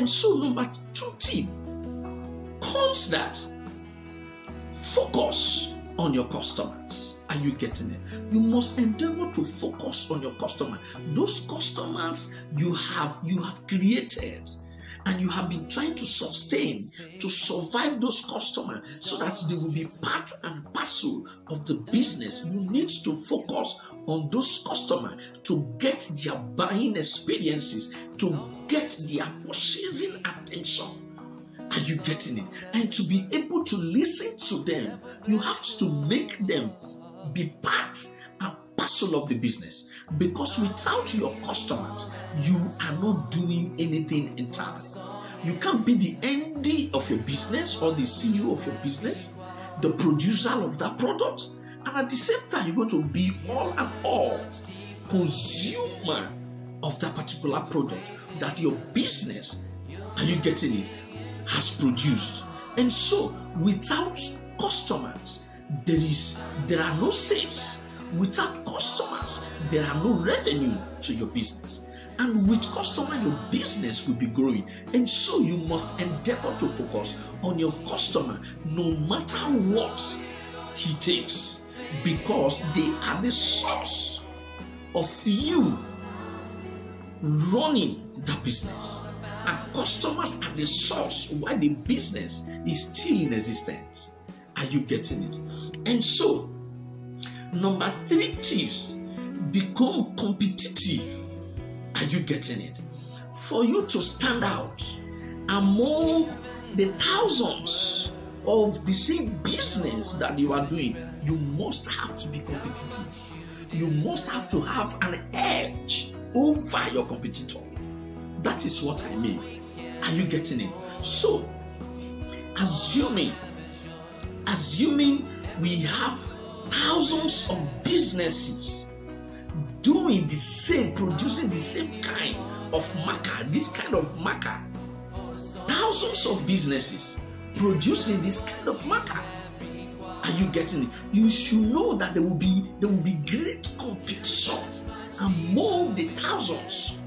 And so, number two tip comes that focus on your customers. Are you getting it? You must endeavor to focus on your customer. Those customers you have you have created and you have been trying to sustain to survive those customers so that they will be part and parcel of the business. You need to focus on those customers to get their buying experiences to get their purchasing attention. Are you getting it? And to be able to listen to them you have to make them be part parcel of the business because without your customers you are not doing anything entirely you can't be the MD of your business or the CEO of your business, the producer of that product, and at the same time, you're going to be all and all consumer of that particular product that your business, are you getting it, has produced. And so, without customers, there is there are no sales. Without customers, there are no revenue to your business. And with customer, your business will be growing. And so you must endeavor to focus on your customer no matter what he takes, because they are the source of you running the business. And customers are the source why the business is still in existence. Are you getting it? And so, number three tips become competitive are you getting it? For you to stand out among the thousands of the same business that you are doing, you must have to be competitive. You must have to have an edge over your competitor. That is what I mean. Are you getting it? So, assuming, assuming we have thousands of businesses doing the same, producing the same kind of marker, this kind of marker. Thousands of businesses producing this kind of marker. Are you getting it? You should know that there will be there will be great competition among the thousands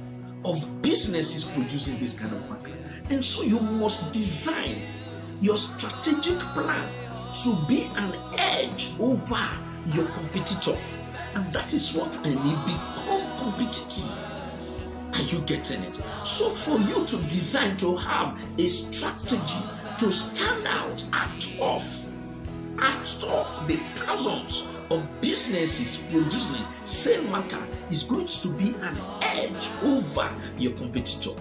of businesses producing this kind of marker. And so you must design your strategic plan to be an edge over your competitor and that is what I mean become competitive. Are you getting it? So, for you to design to have a strategy to stand out out of, out of the thousands of businesses producing same marker is going to be an edge over your competitor.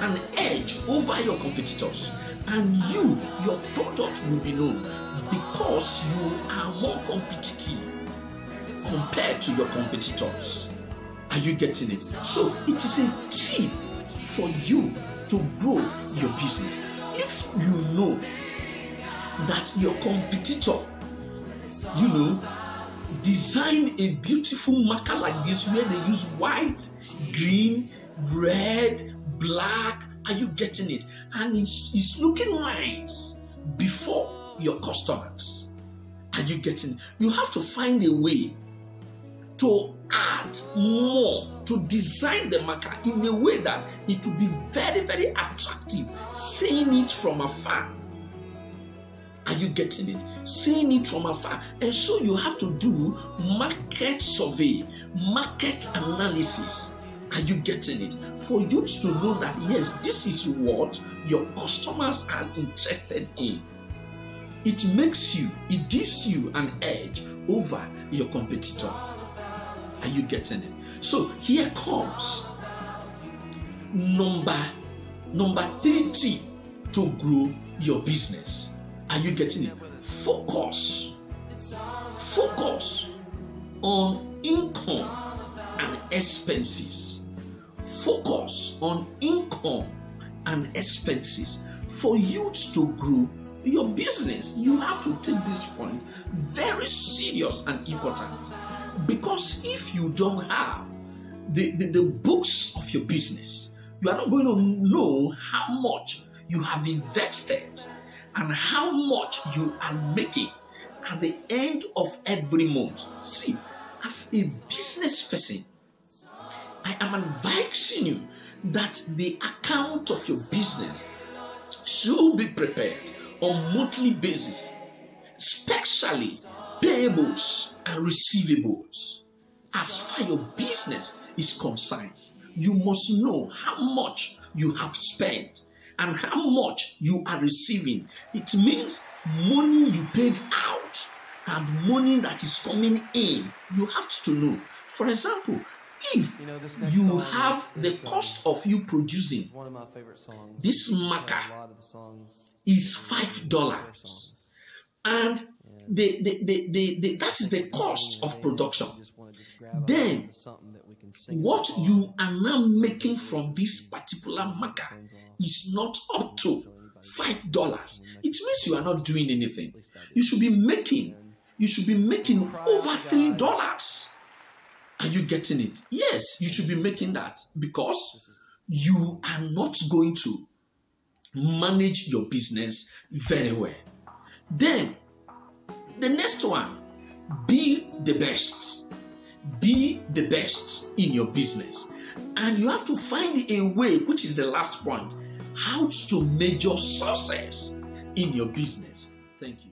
An edge over your competitors. And you, your product will be known because you are more competitive compared to your competitors. Are you getting it? So it is a tip for you to grow your business. If you know that your competitor, you know, design a beautiful marker like this where they use white, green. Are you getting it? And it's, it's looking nice before your customers. Are you getting it? You have to find a way to add more, to design the marker in a way that it will be very, very attractive, seeing it from afar. Are you getting it? Seeing it from afar. And so you have to do market survey, market analysis. Are you getting it? For you to know that yes, this is what your customers are interested in. It makes you, it gives you an edge over your competitor. Are you getting it? So here comes number number three T to grow your business. Are you getting it? Focus. Focus on income and expenses. Focus on income and expenses. For you to grow your business, you have to take this point very serious and important because if you don't have the, the, the, books of your business, you are not going to know how much you have invested and how much you are making at the end of every month. See, as a business person, I am advising you that the account of your business should be prepared on monthly basis, especially payables and receivables. As far your business is concerned, you must know how much you have spent and how much you are receiving. It means money you paid out and money that is coming in. You have to know. For example, if you, know, you have is, the is, uh, cost of you producing one of my favorite songs. this marker is five dollars. and the, the, the, the, the, that is the cost of production. then what you are now making from this particular marker is not up to five dollars. it means you are not doing anything. you should be making you should be making over three dollars are you getting it? Yes, you should be making that because you are not going to manage your business very well. Then, the next one be the best. Be the best in your business. And you have to find a way, which is the last point, how to measure success in your business. Thank you.